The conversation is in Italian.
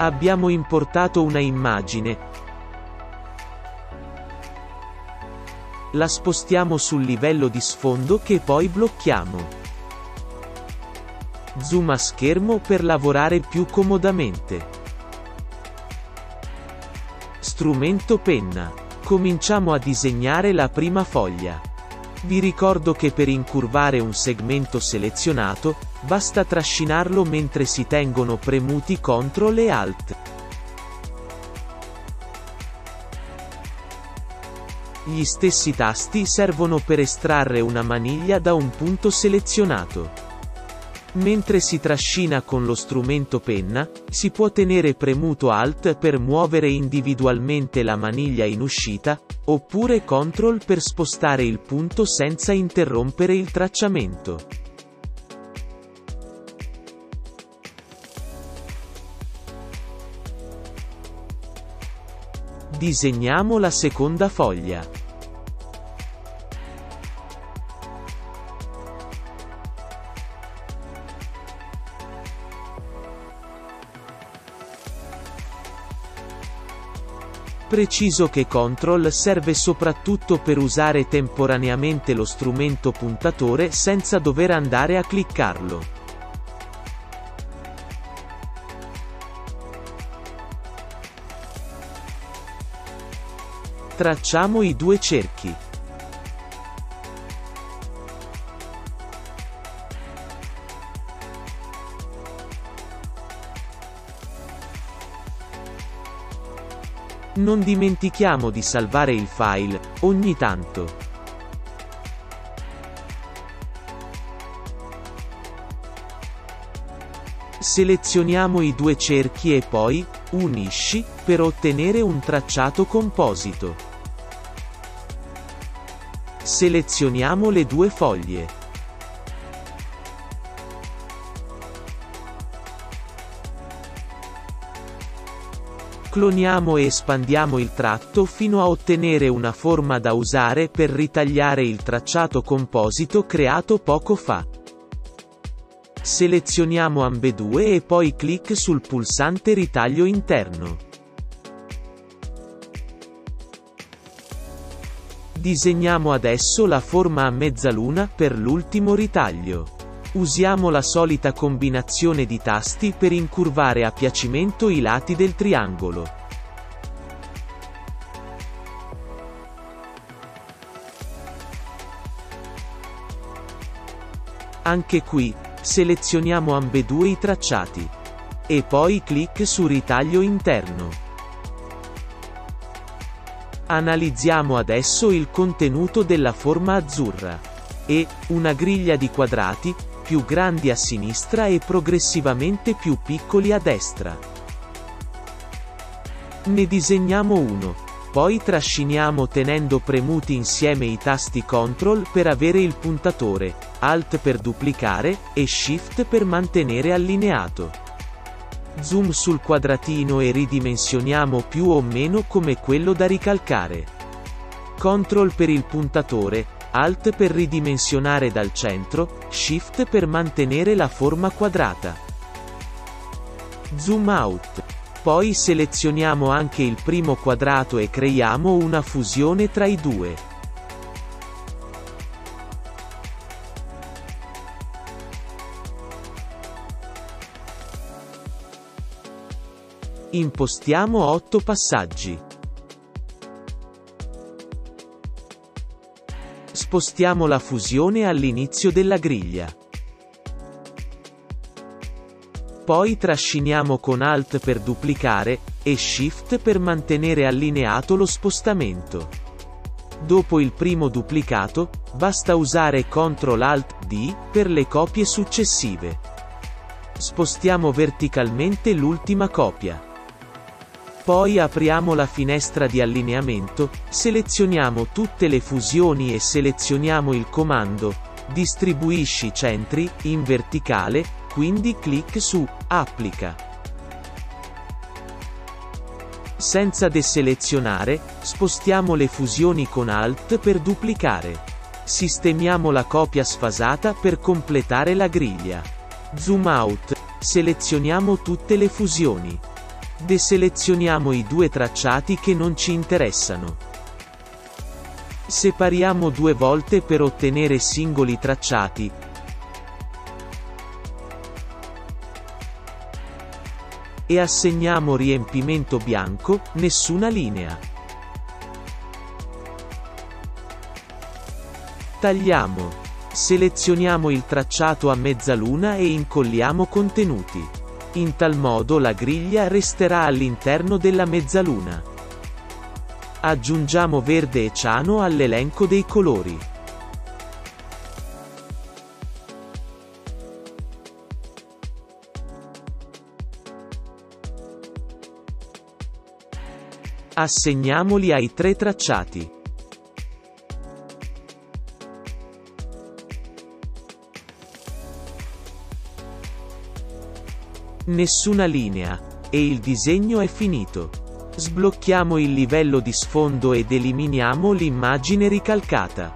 Abbiamo importato una immagine. La spostiamo sul livello di sfondo che poi blocchiamo. Zoom a schermo per lavorare più comodamente. Strumento penna. Cominciamo a disegnare la prima foglia. Vi ricordo che per incurvare un segmento selezionato, basta trascinarlo mentre si tengono premuti CTRL e ALT. Gli stessi tasti servono per estrarre una maniglia da un punto selezionato. Mentre si trascina con lo strumento penna, si può tenere premuto Alt per muovere individualmente la maniglia in uscita, oppure CTRL per spostare il punto senza interrompere il tracciamento. Disegniamo la seconda foglia. Preciso che CTRL serve soprattutto per usare temporaneamente lo strumento puntatore senza dover andare a cliccarlo. Tracciamo i due cerchi. Non dimentichiamo di salvare il file, ogni tanto. Selezioniamo i due cerchi e poi, unisci, per ottenere un tracciato composito. Selezioniamo le due foglie. Cloniamo e espandiamo il tratto fino a ottenere una forma da usare per ritagliare il tracciato composito creato poco fa. Selezioniamo ambedue e poi clic sul pulsante ritaglio interno. Disegniamo adesso la forma a mezzaluna per l'ultimo ritaglio. Usiamo la solita combinazione di tasti per incurvare a piacimento i lati del triangolo. Anche qui, selezioniamo ambedue i tracciati. E poi clic su ritaglio interno. Analizziamo adesso il contenuto della forma azzurra. E, una griglia di quadrati, più grandi a sinistra e progressivamente più piccoli a destra. Ne disegniamo uno. Poi trasciniamo tenendo premuti insieme i tasti CTRL per avere il puntatore, ALT per duplicare, e SHIFT per mantenere allineato. Zoom sul quadratino e ridimensioniamo più o meno come quello da ricalcare. CTRL per il puntatore, Alt per ridimensionare dal centro, Shift per mantenere la forma quadrata. Zoom out. Poi selezioniamo anche il primo quadrato e creiamo una fusione tra i due. Impostiamo 8 passaggi. Spostiamo la fusione all'inizio della griglia. Poi trasciniamo con Alt per duplicare, e Shift per mantenere allineato lo spostamento. Dopo il primo duplicato, basta usare Ctrl Alt D per le copie successive. Spostiamo verticalmente l'ultima copia. Poi apriamo la finestra di allineamento, selezioniamo tutte le fusioni e selezioniamo il comando Distribuisci centri, in verticale, quindi clic su Applica. Senza deselezionare, spostiamo le fusioni con Alt per duplicare. Sistemiamo la copia sfasata per completare la griglia. Zoom out. Selezioniamo tutte le fusioni. Deselezioniamo i due tracciati che non ci interessano. Separiamo due volte per ottenere singoli tracciati, e assegniamo riempimento bianco, nessuna linea. Tagliamo. Selezioniamo il tracciato a mezzaluna e incolliamo contenuti. In tal modo la griglia resterà all'interno della mezzaluna. Aggiungiamo verde e ciano all'elenco dei colori. Assegniamoli ai tre tracciati. Nessuna linea. E il disegno è finito. Sblocchiamo il livello di sfondo ed eliminiamo l'immagine ricalcata.